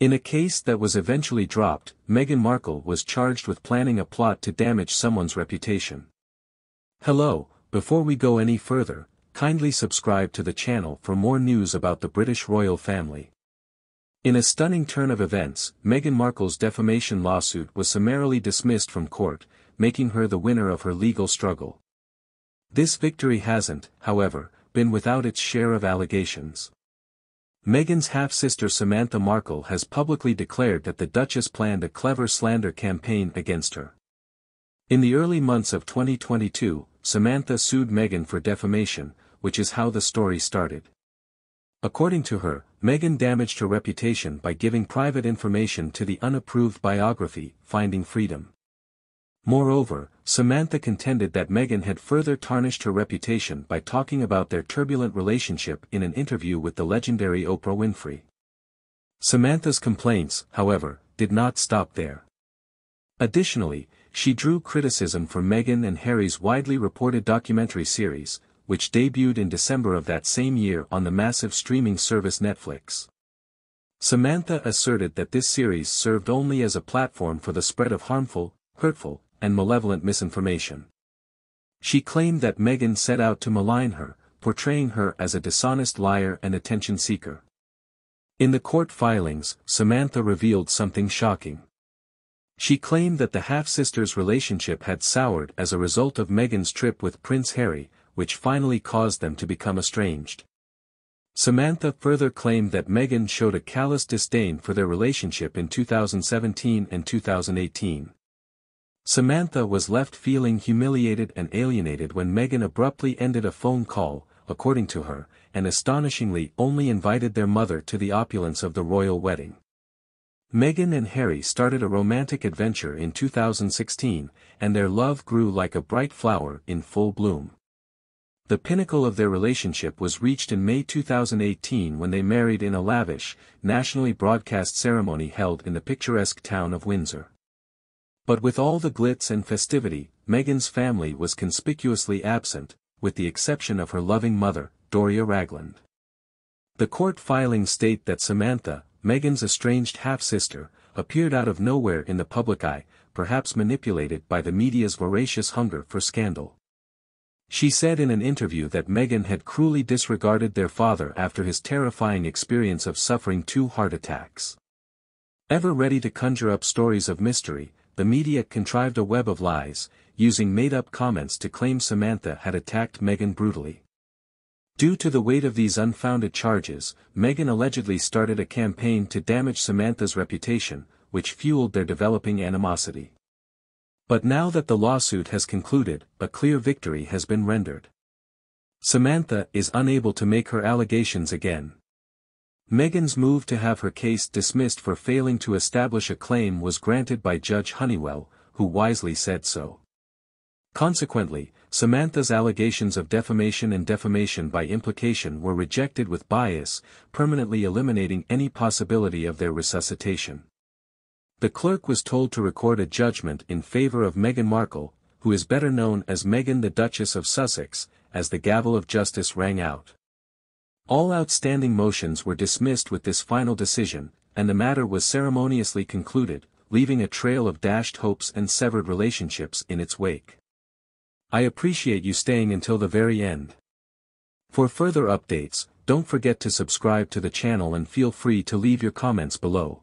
In a case that was eventually dropped, Meghan Markle was charged with planning a plot to damage someone's reputation. Hello, before we go any further, kindly subscribe to the channel for more news about the British royal family. In a stunning turn of events, Meghan Markle's defamation lawsuit was summarily dismissed from court, making her the winner of her legal struggle. This victory hasn't, however, been without its share of allegations. Meghan's half-sister Samantha Markle has publicly declared that the Duchess planned a clever slander campaign against her. In the early months of 2022, Samantha sued Meghan for defamation, which is how the story started. According to her, Meghan damaged her reputation by giving private information to the unapproved biography, Finding Freedom. Moreover, Samantha contended that Meghan had further tarnished her reputation by talking about their turbulent relationship in an interview with the legendary Oprah Winfrey. Samantha's complaints, however, did not stop there. Additionally, she drew criticism for Meghan and Harry's widely reported documentary series, which debuted in December of that same year on the massive streaming service Netflix. Samantha asserted that this series served only as a platform for the spread of harmful, hurtful, and malevolent misinformation. She claimed that Meghan set out to malign her, portraying her as a dishonest liar and attention seeker. In the court filings, Samantha revealed something shocking. She claimed that the half-sisters' relationship had soured as a result of Meghan's trip with Prince Harry, which finally caused them to become estranged. Samantha further claimed that Meghan showed a callous disdain for their relationship in 2017 and 2018. Samantha was left feeling humiliated and alienated when Meghan abruptly ended a phone call, according to her, and astonishingly only invited their mother to the opulence of the royal wedding. Meghan and Harry started a romantic adventure in 2016, and their love grew like a bright flower in full bloom. The pinnacle of their relationship was reached in May 2018 when they married in a lavish, nationally broadcast ceremony held in the picturesque town of Windsor. But with all the glitz and festivity, Meghan's family was conspicuously absent, with the exception of her loving mother, Doria Ragland. The court filings state that Samantha, Meghan's estranged half-sister, appeared out of nowhere in the public eye, perhaps manipulated by the media's voracious hunger for scandal. She said in an interview that Meghan had cruelly disregarded their father after his terrifying experience of suffering two heart attacks. Ever ready to conjure up stories of mystery, the media contrived a web of lies, using made-up comments to claim Samantha had attacked Meghan brutally. Due to the weight of these unfounded charges, Meghan allegedly started a campaign to damage Samantha's reputation, which fueled their developing animosity. But now that the lawsuit has concluded, a clear victory has been rendered. Samantha is unable to make her allegations again. Meghan's move to have her case dismissed for failing to establish a claim was granted by Judge Honeywell, who wisely said so. Consequently, Samantha's allegations of defamation and defamation by implication were rejected with bias, permanently eliminating any possibility of their resuscitation. The clerk was told to record a judgment in favor of Meghan Markle, who is better known as Meghan the Duchess of Sussex, as the gavel of justice rang out. All outstanding motions were dismissed with this final decision, and the matter was ceremoniously concluded, leaving a trail of dashed hopes and severed relationships in its wake. I appreciate you staying until the very end. For further updates, don't forget to subscribe to the channel and feel free to leave your comments below.